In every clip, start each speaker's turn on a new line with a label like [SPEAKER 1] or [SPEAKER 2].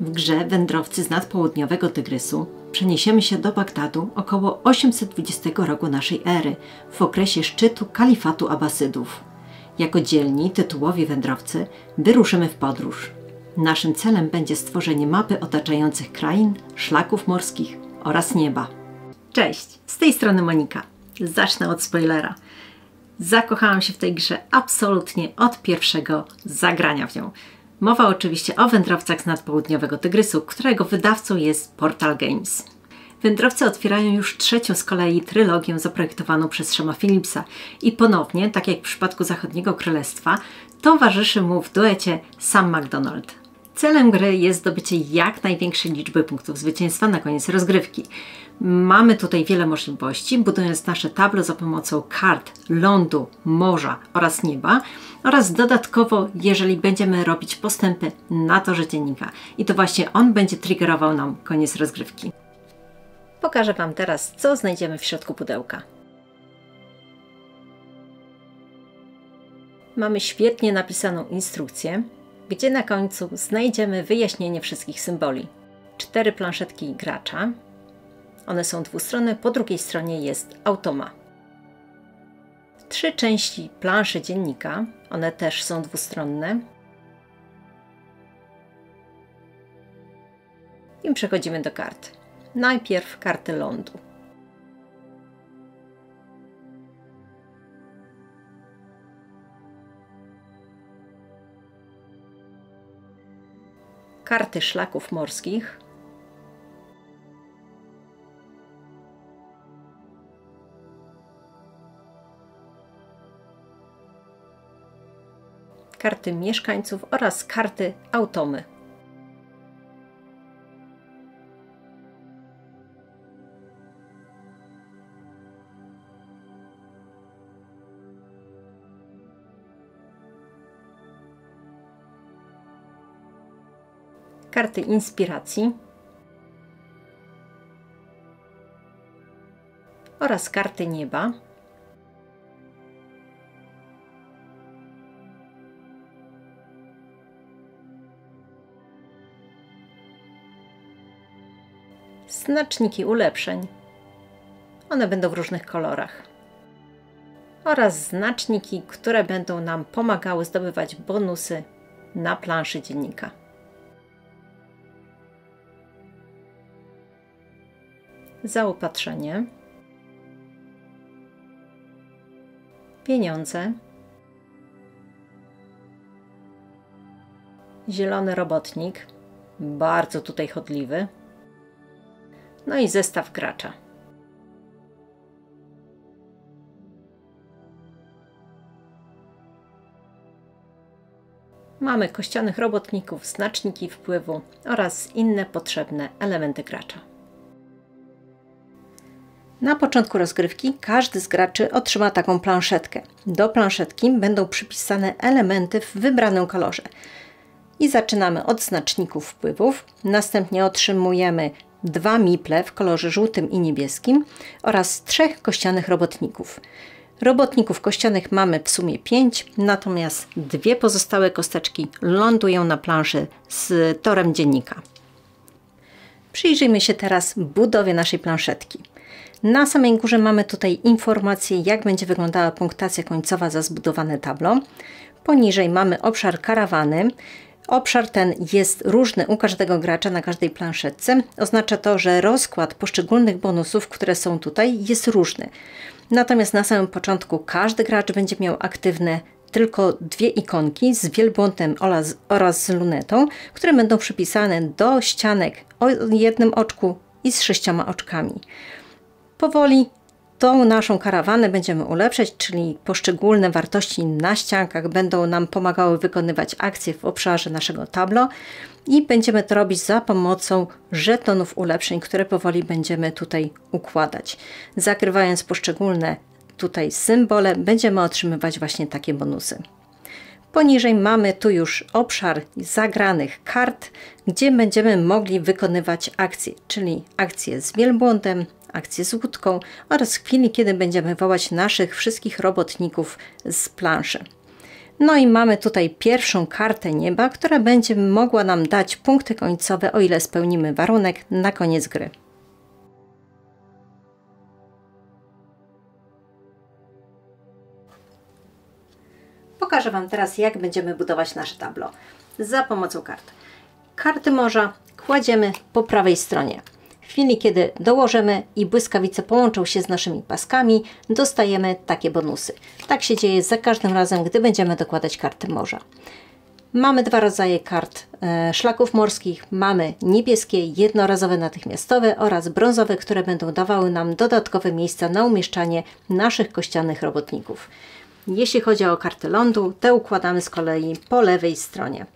[SPEAKER 1] W grze Wędrowcy z nadpołudniowego Tygrysu przeniesiemy się do Bagdadu około 820 roku naszej ery, w okresie szczytu kalifatu Abbasydów. Jako dzielni, tytułowi wędrowcy wyruszymy w podróż. Naszym celem będzie stworzenie mapy otaczających krain, szlaków morskich oraz nieba. Cześć, z tej strony Monika. Zacznę od spoilera. Zakochałam się w tej grze absolutnie od pierwszego zagrania w nią. Mowa oczywiście o wędrowcach z nadpołudniowego Tygrysu, którego wydawcą jest Portal Games. Wędrowcy otwierają już trzecią z kolei trylogię zaprojektowaną przez Shema Phillipsa i ponownie, tak jak w przypadku Zachodniego Królestwa, towarzyszy mu w duecie Sam McDonald. Celem gry jest zdobycie jak największej liczby punktów zwycięstwa na koniec rozgrywki. Mamy tutaj wiele możliwości, budując nasze tablo za pomocą kart lądu, morza oraz nieba oraz dodatkowo, jeżeli będziemy robić postępy na torze dziennika. I to właśnie on będzie triggerował nam koniec rozgrywki. Pokażę Wam teraz, co znajdziemy w środku pudełka. Mamy świetnie napisaną instrukcję, gdzie na końcu znajdziemy wyjaśnienie wszystkich symboli. Cztery planszetki gracza. One są dwustronne, po drugiej stronie jest automa. Trzy części planszy dziennika, one też są dwustronne. I przechodzimy do kart. Najpierw karty lądu. karty szlaków morskich, karty mieszkańców oraz karty automy. karty inspiracji oraz karty nieba. Znaczniki ulepszeń. One będą w różnych kolorach. Oraz znaczniki, które będą nam pomagały zdobywać bonusy na planszy dziennika. zaopatrzenie, pieniądze, zielony robotnik, bardzo tutaj chodliwy, no i zestaw gracza. Mamy kościanych robotników, znaczniki wpływu oraz inne potrzebne elementy gracza. Na początku rozgrywki każdy z graczy otrzyma taką planszetkę. Do planszetki będą przypisane elementy w wybranym kolorze. I zaczynamy od znaczników wpływów, następnie otrzymujemy dwa miple w kolorze żółtym i niebieskim oraz trzech kościanych robotników. Robotników kościanych mamy w sumie 5, natomiast dwie pozostałe kosteczki lądują na planszy z torem dziennika. Przyjrzyjmy się teraz budowie naszej planszetki. Na samej górze mamy tutaj informację, jak będzie wyglądała punktacja końcowa za zbudowane tablo. Poniżej mamy obszar karawany. Obszar ten jest różny u każdego gracza na każdej planszetce. Oznacza to, że rozkład poszczególnych bonusów, które są tutaj, jest różny. Natomiast na samym początku każdy gracz będzie miał aktywne tylko dwie ikonki z wielbłądem oraz, oraz z lunetą, które będą przypisane do ścianek o jednym oczku i z sześcioma oczkami. Powoli tą naszą karawanę będziemy ulepszać, czyli poszczególne wartości na ściankach będą nam pomagały wykonywać akcje w obszarze naszego tablo i będziemy to robić za pomocą żetonów ulepszeń, które powoli będziemy tutaj układać. Zakrywając poszczególne tutaj symbole, będziemy otrzymywać właśnie takie bonusy. Poniżej mamy tu już obszar zagranych kart, gdzie będziemy mogli wykonywać akcje, czyli akcje z wielbłądem, akcję z łódką oraz chwili, kiedy będziemy wołać naszych wszystkich robotników z planszy. No i mamy tutaj pierwszą kartę nieba, która będzie mogła nam dać punkty końcowe, o ile spełnimy warunek na koniec gry. Pokażę Wam teraz, jak będziemy budować nasze tablo za pomocą kart. Karty morza kładziemy po prawej stronie. W chwili, kiedy dołożymy i błyskawice połączą się z naszymi paskami, dostajemy takie bonusy. Tak się dzieje za każdym razem, gdy będziemy dokładać karty morza. Mamy dwa rodzaje kart e, szlaków morskich. Mamy niebieskie, jednorazowe, natychmiastowe oraz brązowe, które będą dawały nam dodatkowe miejsca na umieszczanie naszych kościanych robotników. Jeśli chodzi o karty lądu, te układamy z kolei po lewej stronie.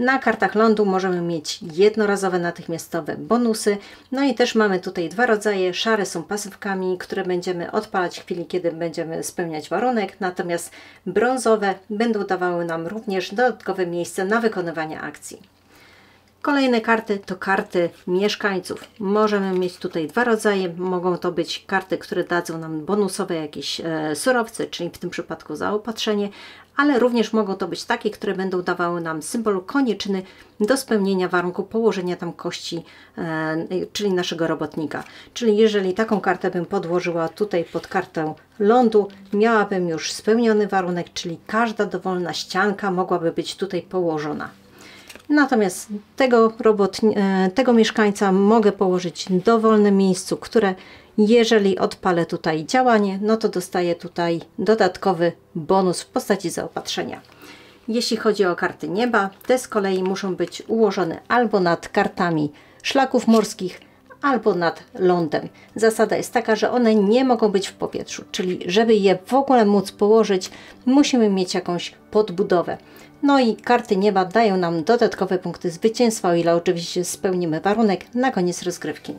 [SPEAKER 1] Na kartach lądu możemy mieć jednorazowe, natychmiastowe bonusy. No i też mamy tutaj dwa rodzaje. Szare są pasywkami, które będziemy odpalać w chwili, kiedy będziemy spełniać warunek. Natomiast brązowe będą dawały nam również dodatkowe miejsce na wykonywanie akcji. Kolejne karty to karty mieszkańców. Możemy mieć tutaj dwa rodzaje. Mogą to być karty, które dadzą nam bonusowe jakieś e, surowce, czyli w tym przypadku zaopatrzenie, ale również mogą to być takie, które będą dawały nam symbol konieczny do spełnienia warunku położenia tam kości, e, czyli naszego robotnika. Czyli jeżeli taką kartę bym podłożyła tutaj pod kartę lądu, miałabym już spełniony warunek, czyli każda dowolna ścianka mogłaby być tutaj położona. Natomiast tego, robot, e, tego mieszkańca mogę położyć w dowolnym miejscu, które jeżeli odpalę tutaj działanie, no to dostaję tutaj dodatkowy bonus w postaci zaopatrzenia. Jeśli chodzi o karty nieba, te z kolei muszą być ułożone albo nad kartami szlaków morskich, albo nad lądem. Zasada jest taka, że one nie mogą być w powietrzu, czyli żeby je w ogóle móc położyć, musimy mieć jakąś podbudowę. No i karty nieba dają nam dodatkowe punkty zwycięstwa, o ile oczywiście spełnimy warunek na koniec rozgrywki.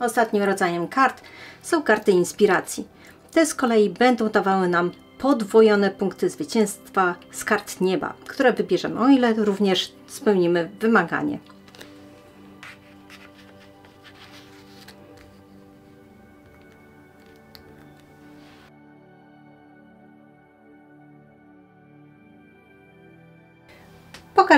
[SPEAKER 1] Ostatnim rodzajem kart są karty inspiracji. Te z kolei będą dawały nam podwojone punkty zwycięstwa z kart nieba, które wybierzemy, o ile również spełnimy wymaganie.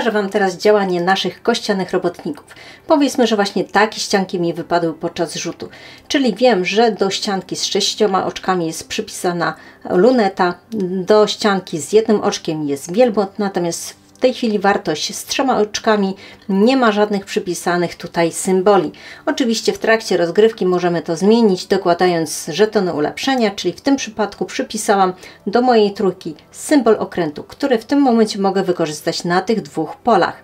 [SPEAKER 1] Pokażę Wam teraz działanie naszych kościanych robotników. Powiedzmy, że właśnie takie ścianki mi wypadły podczas rzutu. Czyli wiem, że do ścianki z sześcioma oczkami jest przypisana luneta, do ścianki z jednym oczkiem jest wielbłąd, natomiast tej chwili wartość z trzema oczkami nie ma żadnych przypisanych tutaj symboli. Oczywiście w trakcie rozgrywki możemy to zmienić dokładając żetony ulepszenia, czyli w tym przypadku przypisałam do mojej trójki symbol okrętu, który w tym momencie mogę wykorzystać na tych dwóch polach.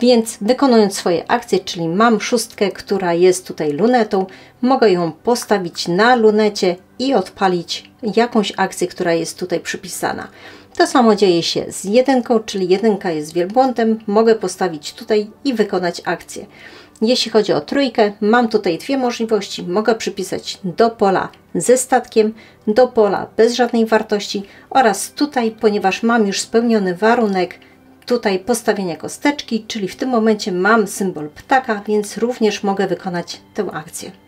[SPEAKER 1] Więc wykonując swoje akcje, czyli mam szóstkę, która jest tutaj lunetą, mogę ją postawić na lunecie i odpalić jakąś akcję, która jest tutaj przypisana. To samo dzieje się z jedynką, czyli jedynka jest wielbłądem. Mogę postawić tutaj i wykonać akcję. Jeśli chodzi o trójkę, mam tutaj dwie możliwości. Mogę przypisać do pola ze statkiem, do pola bez żadnej wartości oraz tutaj, ponieważ mam już spełniony warunek tutaj postawienia kosteczki, czyli w tym momencie mam symbol ptaka, więc również mogę wykonać tę akcję.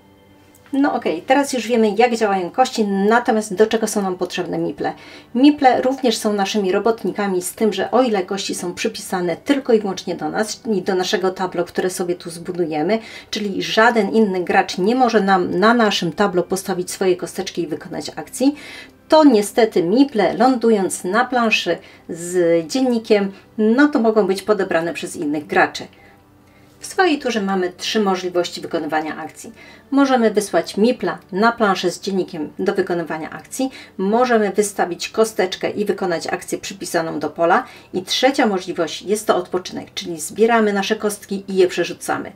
[SPEAKER 1] No ok, teraz już wiemy jak działają kości, natomiast do czego są nam potrzebne miple. Miple również są naszymi robotnikami z tym, że o ile kości są przypisane tylko i wyłącznie do nas i do naszego tablo, które sobie tu zbudujemy, czyli żaden inny gracz nie może nam na naszym tablo postawić swojej kosteczki i wykonać akcji, to niestety miple lądując na planszy z dziennikiem, no to mogą być podebrane przez innych graczy. W swojej turze mamy trzy możliwości wykonywania akcji. Możemy wysłać mipla na planszę z dziennikiem do wykonywania akcji, możemy wystawić kosteczkę i wykonać akcję przypisaną do pola i trzecia możliwość jest to odpoczynek, czyli zbieramy nasze kostki i je przerzucamy.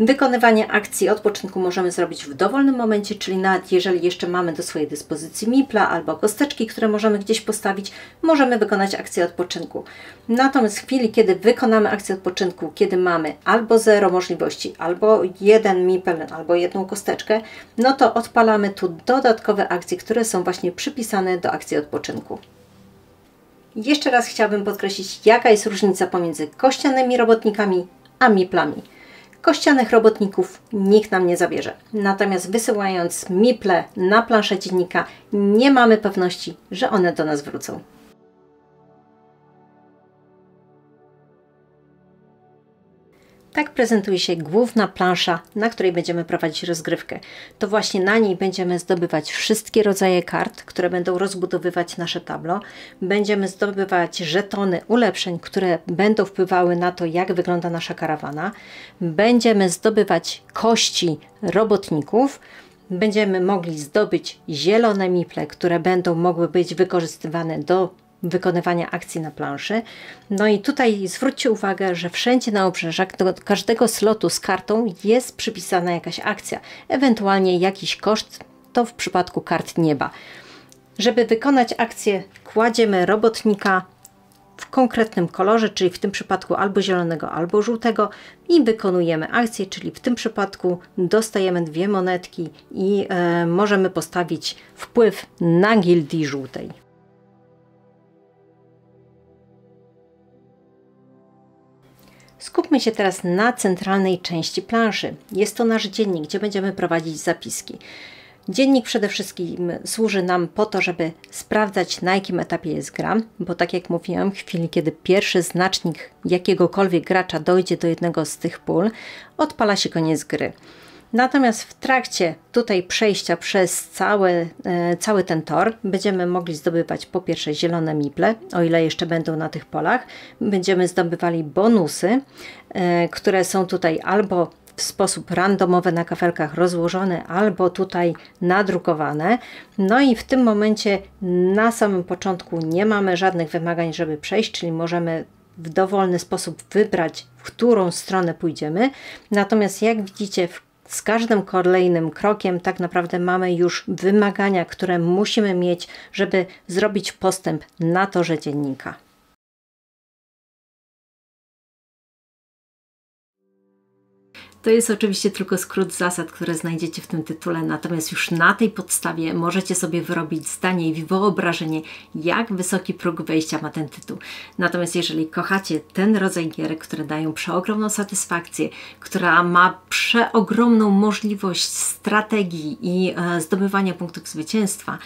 [SPEAKER 1] Wykonywanie akcji odpoczynku możemy zrobić w dowolnym momencie, czyli nawet jeżeli jeszcze mamy do swojej dyspozycji mipla albo kosteczki, które możemy gdzieś postawić, możemy wykonać akcję odpoczynku. Natomiast w chwili, kiedy wykonamy akcję odpoczynku, kiedy mamy albo zero możliwości, albo jeden mipel, albo jedną kosteczkę, no to odpalamy tu dodatkowe akcje, które są właśnie przypisane do akcji odpoczynku. Jeszcze raz chciałabym podkreślić, jaka jest różnica pomiędzy kościanymi robotnikami a miplami. Kościanych robotników nikt nam nie zabierze. Natomiast wysyłając miple na planszę dziennika, nie mamy pewności, że one do nas wrócą. Tak prezentuje się główna plansza, na której będziemy prowadzić rozgrywkę. To właśnie na niej będziemy zdobywać wszystkie rodzaje kart, które będą rozbudowywać nasze tablo. Będziemy zdobywać żetony ulepszeń, które będą wpływały na to, jak wygląda nasza karawana. Będziemy zdobywać kości robotników. Będziemy mogli zdobyć zielone miple, które będą mogły być wykorzystywane do wykonywania akcji na planszy. No i tutaj zwróćcie uwagę, że wszędzie na obrzeżach do każdego slotu z kartą jest przypisana jakaś akcja, ewentualnie jakiś koszt, to w przypadku kart nieba. Żeby wykonać akcję, kładziemy robotnika w konkretnym kolorze, czyli w tym przypadku albo zielonego, albo żółtego i wykonujemy akcję, czyli w tym przypadku dostajemy dwie monetki i e, możemy postawić wpływ na gildii żółtej. Skupmy się teraz na centralnej części planszy. Jest to nasz dziennik, gdzie będziemy prowadzić zapiski. Dziennik przede wszystkim służy nam po to, żeby sprawdzać na jakim etapie jest gra, bo tak jak mówiłam, w chwili kiedy pierwszy znacznik jakiegokolwiek gracza dojdzie do jednego z tych pól, odpala się koniec gry. Natomiast w trakcie tutaj przejścia przez cały, e, cały ten tor będziemy mogli zdobywać po pierwsze zielone miple, o ile jeszcze będą na tych polach. Będziemy zdobywali bonusy, e, które są tutaj albo w sposób randomowy na kafelkach rozłożone, albo tutaj nadrukowane. No i w tym momencie na samym początku nie mamy żadnych wymagań, żeby przejść, czyli możemy w dowolny sposób wybrać, w którą stronę pójdziemy. Natomiast jak widzicie, w z każdym kolejnym krokiem tak naprawdę mamy już wymagania, które musimy mieć, żeby zrobić postęp na torze dziennika. To jest oczywiście tylko skrót zasad, które znajdziecie w tym tytule, natomiast już na tej podstawie możecie sobie wyrobić zdanie i wyobrażenie, jak wysoki próg wejścia ma ten tytuł. Natomiast jeżeli kochacie ten rodzaj gier, które dają przeogromną satysfakcję, która ma przeogromną możliwość strategii i e, zdobywania punktów zwycięstwa,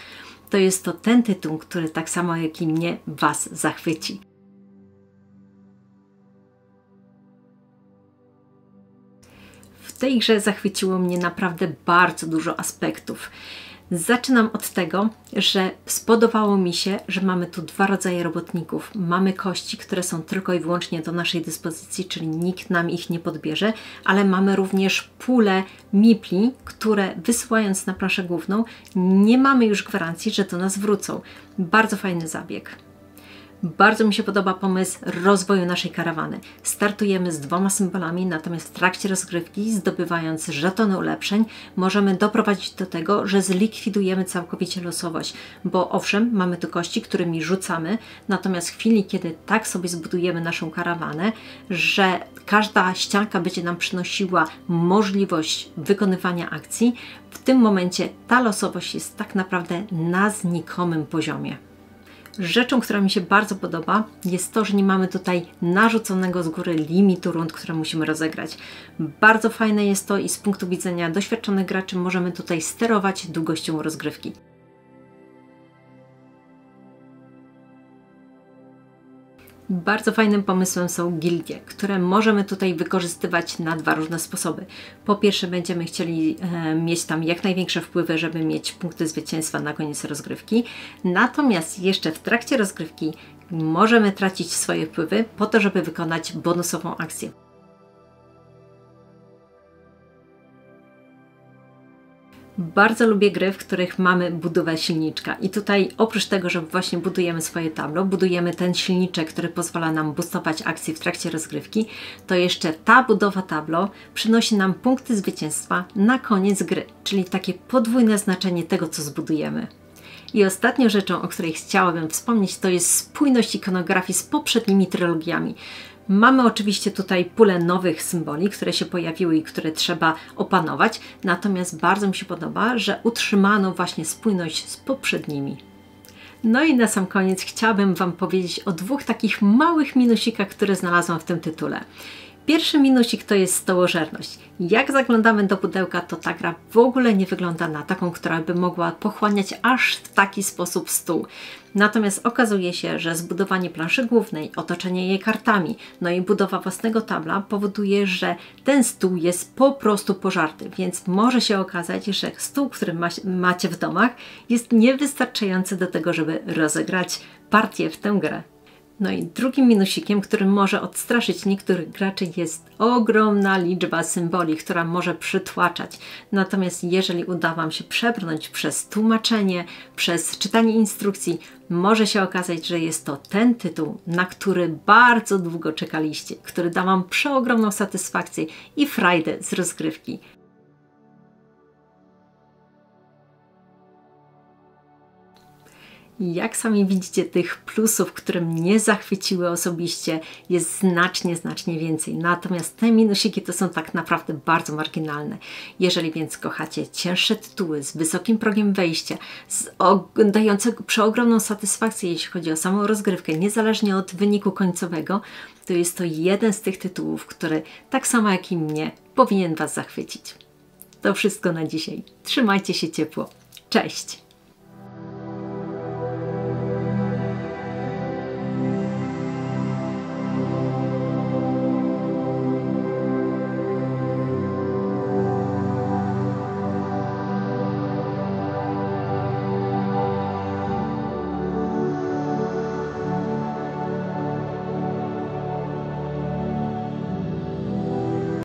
[SPEAKER 1] to jest to ten tytuł, który tak samo jak i mnie Was zachwyci. Tej grze zachwyciło mnie naprawdę bardzo dużo aspektów. Zaczynam od tego, że spodobało mi się, że mamy tu dwa rodzaje robotników. Mamy kości, które są tylko i wyłącznie do naszej dyspozycji, czyli nikt nam ich nie podbierze, ale mamy również pulę mipli, które wysyłając na planszę główną, nie mamy już gwarancji, że do nas wrócą. Bardzo fajny zabieg. Bardzo mi się podoba pomysł rozwoju naszej karawany. Startujemy z dwoma symbolami, natomiast w trakcie rozgrywki, zdobywając żetony ulepszeń, możemy doprowadzić do tego, że zlikwidujemy całkowicie losowość, bo owszem, mamy tu kości, którymi rzucamy, natomiast w chwili, kiedy tak sobie zbudujemy naszą karawanę, że każda ścianka będzie nam przynosiła możliwość wykonywania akcji, w tym momencie ta losowość jest tak naprawdę na znikomym poziomie. Rzeczą, która mi się bardzo podoba, jest to, że nie mamy tutaj narzuconego z góry limitu rund, które musimy rozegrać. Bardzo fajne jest to i z punktu widzenia doświadczonych graczy możemy tutaj sterować długością rozgrywki. Bardzo fajnym pomysłem są gildie, które możemy tutaj wykorzystywać na dwa różne sposoby. Po pierwsze będziemy chcieli e, mieć tam jak największe wpływy, żeby mieć punkty zwycięstwa na koniec rozgrywki. Natomiast jeszcze w trakcie rozgrywki możemy tracić swoje wpływy po to, żeby wykonać bonusową akcję. Bardzo lubię gry, w których mamy budowę silniczka i tutaj oprócz tego, że właśnie budujemy swoje tablo, budujemy ten silniczek, który pozwala nam boostować akcje w trakcie rozgrywki, to jeszcze ta budowa tablo przynosi nam punkty zwycięstwa na koniec gry, czyli takie podwójne znaczenie tego, co zbudujemy. I ostatnią rzeczą, o której chciałabym wspomnieć, to jest spójność ikonografii z poprzednimi trylogiami. Mamy oczywiście tutaj pulę nowych symboli, które się pojawiły i które trzeba opanować, natomiast bardzo mi się podoba, że utrzymano właśnie spójność z poprzednimi. No i na sam koniec chciałabym Wam powiedzieć o dwóch takich małych minusikach, które znalazłam w tym tytule. Pierwszy minusik to jest stołożerność. Jak zaglądamy do pudełka, to ta gra w ogóle nie wygląda na taką, która by mogła pochłaniać aż w taki sposób stół. Natomiast okazuje się, że zbudowanie planszy głównej, otoczenie jej kartami, no i budowa własnego tabla powoduje, że ten stół jest po prostu pożarty, więc może się okazać, że stół, który ma, macie w domach, jest niewystarczający do tego, żeby rozegrać partię w tę grę. No i drugim minusikiem, który może odstraszyć niektórych graczy jest ogromna liczba symboli, która może przytłaczać. Natomiast jeżeli uda Wam się przebrnąć przez tłumaczenie, przez czytanie instrukcji, może się okazać, że jest to ten tytuł, na który bardzo długo czekaliście, który da Wam przeogromną satysfakcję i frajdę z rozgrywki. Jak sami widzicie, tych plusów, które mnie zachwyciły osobiście, jest znacznie, znacznie więcej. Natomiast te minusiki to są tak naprawdę bardzo marginalne. Jeżeli więc kochacie cięższe tytuły z wysokim progiem wejścia, z dające przeogromną satysfakcję, jeśli chodzi o samą rozgrywkę, niezależnie od wyniku końcowego, to jest to jeden z tych tytułów, który tak samo jak i mnie powinien Was zachwycić. To wszystko na dzisiaj. Trzymajcie się ciepło. Cześć!